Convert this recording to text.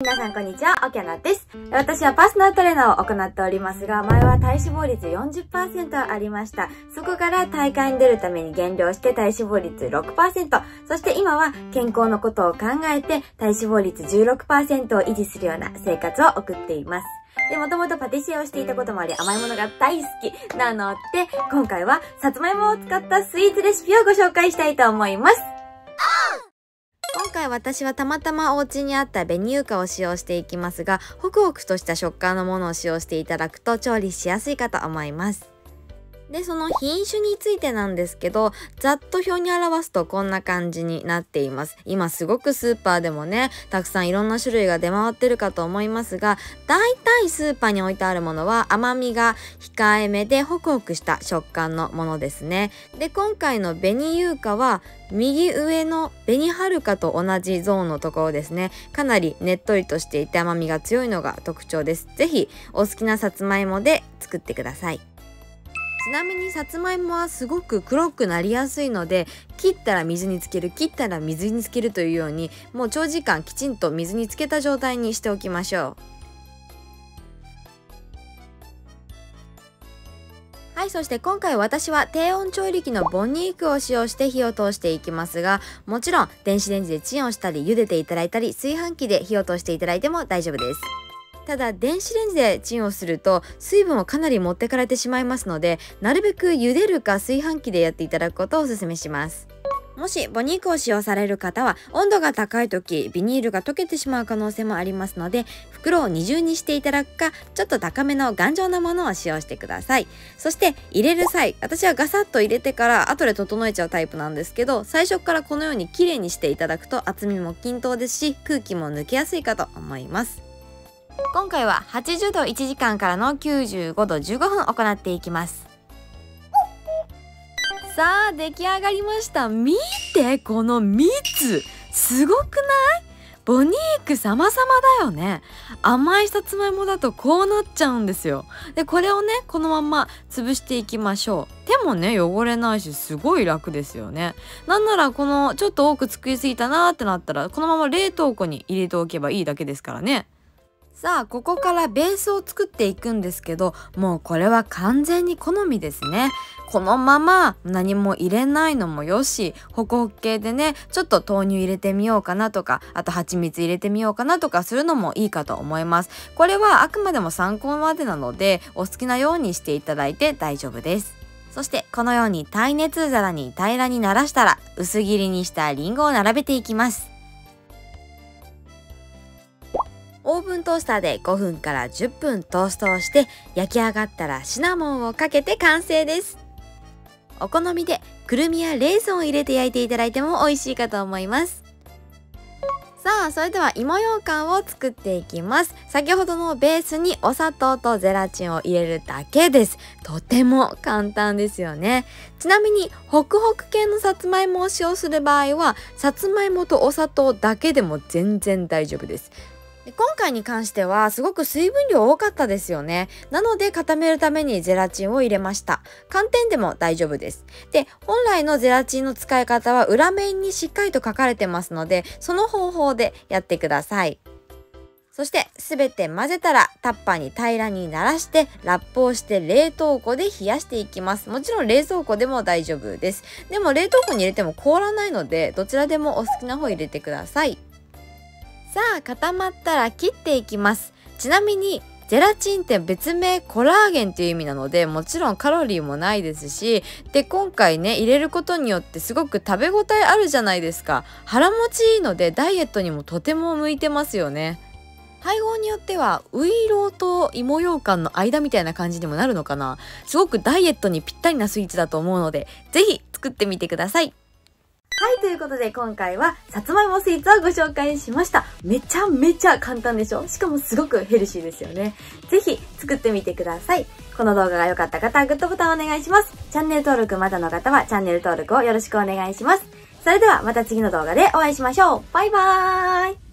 皆さんこんにちは、オキャナです。私はパーソナルトレーナーを行っておりますが、前は体脂肪率40%ありました。そこから大会に出るために減量して体脂肪率6%、そして今は健康のことを考えて体脂肪率16%を維持するような生活を送っています。で、もともとパティシエをしていたこともあり甘いものが大好きなので、今回はさつまいもを使ったスイーツレシピをご紹介したいと思います。回私はたまたまお家にあった紅ユーカを使用していきますが、ホクホクとした食感のものを使用していただくと調理しやすいかと思います。で、その品種についてなんですけど、ざっと表に表すとこんな感じになっています。今すごくスーパーでもね、たくさんいろんな種類が出回ってるかと思いますが、だいたいスーパーに置いてあるものは甘みが控えめでホクホクした食感のものですね。で、今回の紅優香は右上の紅はるかと同じゾーンのところですね。かなりねっとりとしていて甘みが強いのが特徴です。ぜひお好きなさつまいもで作ってください。ちなみにさつまいもはすごく黒くなりやすいので切ったら水につける切ったら水につけるというようにもう長時間きちんと水につけた状態にしておきましょう。はいそして今回私は低温調理器のボニークを使用して火を通していきますがもちろん電子レンジでチンをしたり茹でていただいたり炊飯器で火を通していただいても大丈夫です。ただ電子レンジでチンをすると水分をかなり持ってかれてしまいますのでなるべく茹でるか炊飯器でやっていただくことをお勧めします。もし母肉を使用される方は温度が高い時ビニールが溶けてしまう可能性もありますので袋を二重にしていただくかちょっと高めの頑丈なものを使用してください。そして入れる際私はガサッと入れてから後で整えちゃうタイプなんですけど最初からこのように綺麗にしていただくと厚みも均等ですし空気も抜けやすいかと思います。今回は80度1時間からの95度15分行っていきます。さあ出来上がりました。見てこの蜜。すごくない？ボニーク様々だよね。甘いさつまいもだとこうなっちゃうんですよ。でこれをねこのまま潰していきましょう。手もね汚れないしすごい楽ですよね。なんならこのちょっと多く作りすぎたなーってなったらこのまま冷凍庫に入れておけばいいだけですからね。さあここからベースを作っていくんですけどもうこれは完全に好みですね。このまま何も入れないのもよしホクホク系でねちょっと豆乳入れてみようかなとかあと蜂蜜入れてみようかなとかするのもいいかと思います。これはあくまでも参考までなのでお好きなようにしていただいて大丈夫です。そしてこのように耐熱皿に平らにならしたら薄切りにしたりんごを並べていきます。オーブントースターで5分から10分トーストをして焼き上がったらシナモンをかけて完成です。お好みでくるみやレーズンを入れて焼いていただいても美味しいかと思います。さあそれでは芋羊羹を作っていきます。先ほどのベースにお砂糖とゼラチンを入れるだけです。とても簡単ですよね。ちなみにホクホク系のさつまいもを使用する場合はさつまいもとお砂糖だけでも全然大丈夫です。今回に関してはすごく水分量多かったですよね。なので固めるためにゼラチンを入れました。寒天でも大丈夫です。で、本来のゼラチンの使い方は裏面にしっかりと書かれてますので、その方法でやってください。そして全て混ぜたらタッパーに平らにならしてラップをして冷凍庫で冷やしていきます。もちろん冷蔵庫でも大丈夫です。でも冷凍庫に入れても凍らないのでどちらでもお好きな方入れてください。さあ固まったら切っていきます。ちなみにゼラチンって別名コラーゲンっていう意味なのでもちろんカロリーもないですしで今回ね入れることによってすごく食べ応えあるじゃないですか。腹持ちいいのでダイエットにもとても向いてますよね。配合によってはウイローと芋羊羹の間みたいな感じにもなるのかな。すごくダイエットにぴったりなスイーツだと思うので是非作ってみてください。はい、ということで今回はさつまいもスイーツをご紹介しました。めちゃめちゃ簡単でしょ？しかもすごくヘルシーですよね。ぜひ作ってみてください。この動画が良かった方はグッドボタンお願いします。チャンネル登録まだの方はチャンネル登録をよろしくお願いします。それではまた次の動画でお会いしましょう。バイバーイ